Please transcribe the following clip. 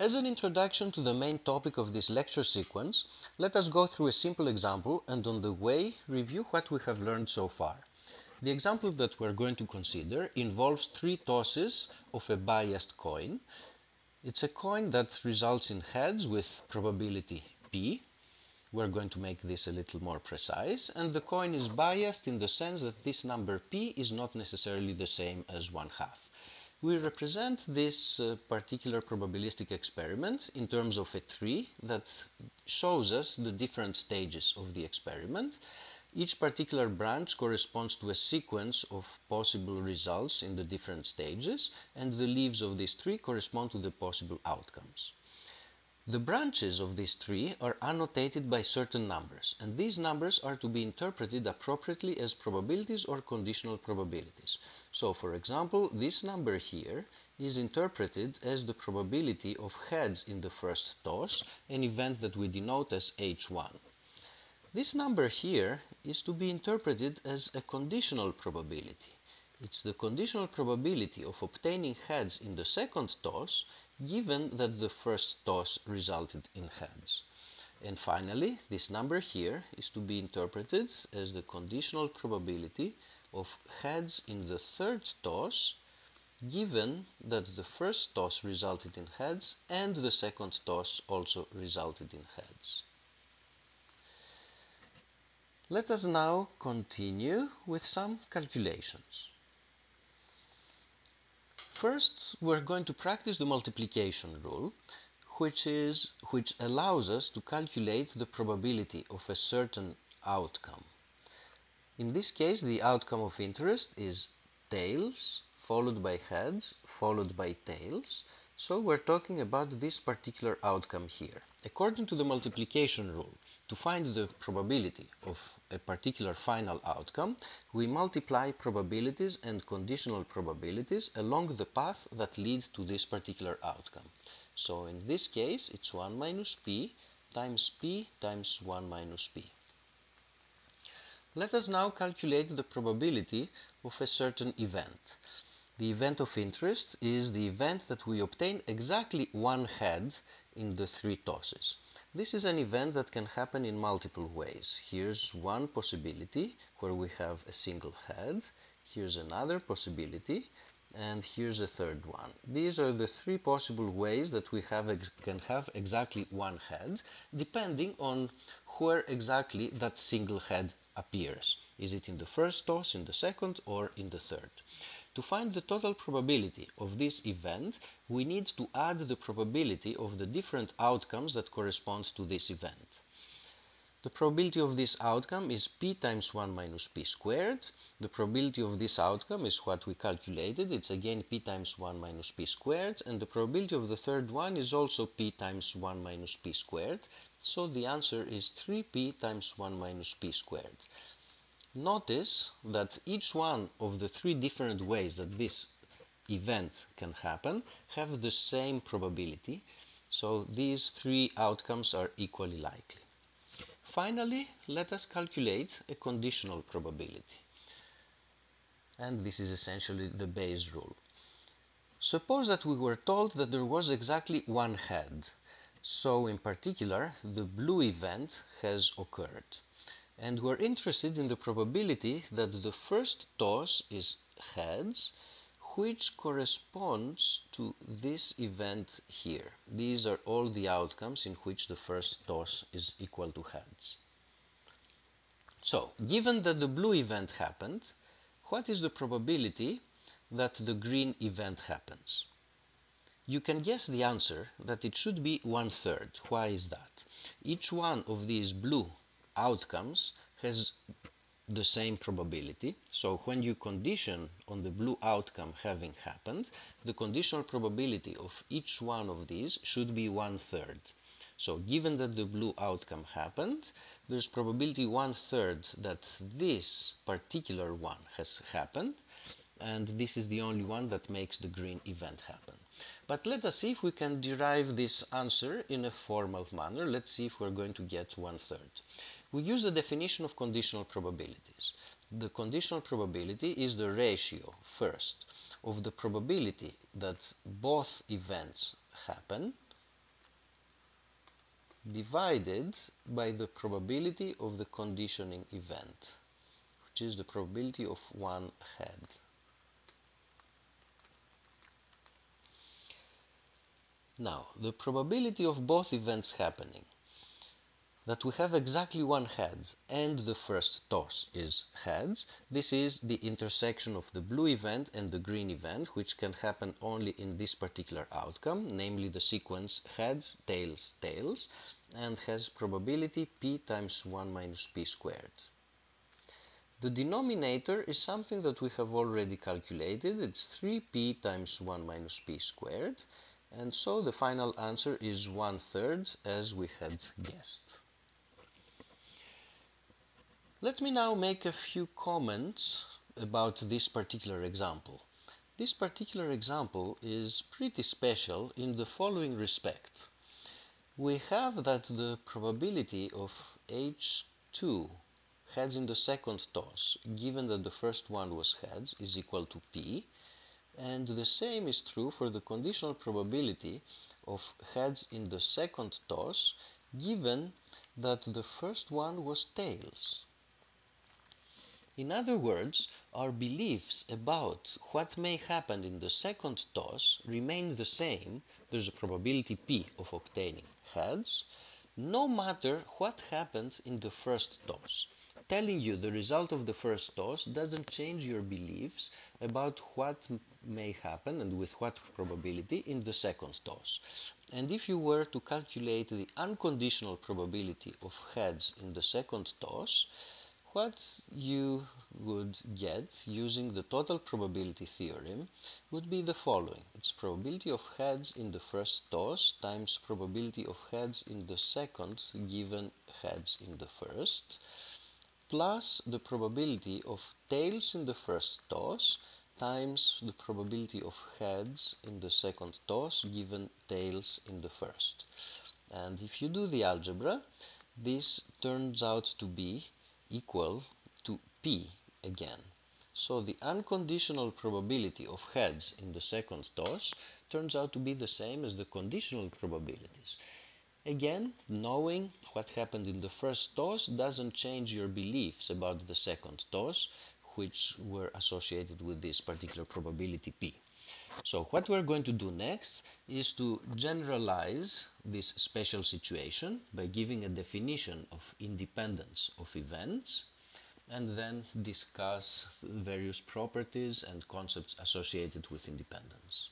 As an introduction to the main topic of this lecture sequence, let us go through a simple example and on the way review what we have learned so far. The example that we're going to consider involves three tosses of a biased coin. It's a coin that results in heads with probability p. We're going to make this a little more precise and the coin is biased in the sense that this number p is not necessarily the same as one half we represent this uh, particular probabilistic experiment in terms of a tree that shows us the different stages of the experiment. Each particular branch corresponds to a sequence of possible results in the different stages, and the leaves of this tree correspond to the possible outcomes. The branches of this tree are annotated by certain numbers, and these numbers are to be interpreted appropriately as probabilities or conditional probabilities. So, for example, this number here is interpreted as the probability of heads in the first toss, an event that we denote as h1. This number here is to be interpreted as a conditional probability. It's the conditional probability of obtaining heads in the second toss given that the first toss resulted in heads. And finally, this number here is to be interpreted as the conditional probability of heads in the third toss given that the first toss resulted in heads and the second toss also resulted in heads. Let us now continue with some calculations. First, we're going to practice the multiplication rule, which, is, which allows us to calculate the probability of a certain outcome. In this case, the outcome of interest is tails, followed by heads, followed by tails. So we're talking about this particular outcome here. According to the multiplication rule, to find the probability of a particular final outcome, we multiply probabilities and conditional probabilities along the path that leads to this particular outcome. So in this case, it's 1 minus p times p times 1 minus p. Let us now calculate the probability of a certain event. The event of interest is the event that we obtain exactly one head in the three tosses. This is an event that can happen in multiple ways. Here's one possibility where we have a single head. Here's another possibility and here's a third one. These are the three possible ways that we have can have exactly one head, depending on where exactly that single head appears. Is it in the first toss, in the second, or in the third? To find the total probability of this event, we need to add the probability of the different outcomes that correspond to this event. The probability of this outcome is p times 1 minus p squared. The probability of this outcome is what we calculated. It's again p times 1 minus p squared. And the probability of the third one is also p times 1 minus p squared. So the answer is 3p times 1 minus p squared. Notice that each one of the three different ways that this event can happen have the same probability, so these three outcomes are equally likely. Finally, let us calculate a conditional probability. And this is essentially the Bayes rule. Suppose that we were told that there was exactly one head so in particular, the blue event has occurred. And we're interested in the probability that the first toss is heads, which corresponds to this event here. These are all the outcomes in which the first toss is equal to heads. So, given that the blue event happened, what is the probability that the green event happens? You can guess the answer that it should be one third. Why is that? Each one of these blue outcomes has the same probability. So when you condition on the blue outcome having happened, the conditional probability of each one of these should be one third. So given that the blue outcome happened, there's probability one third that this particular one has happened, and this is the only one that makes the green event happen. But let us see if we can derive this answer in a formal manner. Let's see if we're going to get one third. We use the definition of conditional probabilities. The conditional probability is the ratio, first, of the probability that both events happen, divided by the probability of the conditioning event, which is the probability of one head. Now, the probability of both events happening, that we have exactly one head and the first toss is heads, this is the intersection of the blue event and the green event, which can happen only in this particular outcome, namely the sequence heads, tails, tails, and has probability p times 1 minus p squared. The denominator is something that we have already calculated. It's 3p times 1 minus p squared. And so the final answer is one third as we had guessed. Let me now make a few comments about this particular example. This particular example is pretty special in the following respect. We have that the probability of H2 heads in the second toss, given that the first one was heads, is equal to P, and the same is true for the conditional probability of heads in the second toss given that the first one was tails. In other words, our beliefs about what may happen in the second toss remain the same, there's a probability p of obtaining heads, no matter what happens in the first toss telling you the result of the first toss doesn't change your beliefs about what may happen and with what probability in the second toss. And if you were to calculate the unconditional probability of heads in the second toss, what you would get using the total probability theorem would be the following. It's probability of heads in the first toss times probability of heads in the second given heads in the first plus the probability of tails in the first toss times the probability of heads in the second toss given tails in the first. And if you do the algebra, this turns out to be equal to p again. So the unconditional probability of heads in the second toss turns out to be the same as the conditional probabilities. Again, knowing what happened in the first toss doesn't change your beliefs about the second toss, which were associated with this particular probability p. So what we're going to do next is to generalize this special situation by giving a definition of independence of events and then discuss various properties and concepts associated with independence.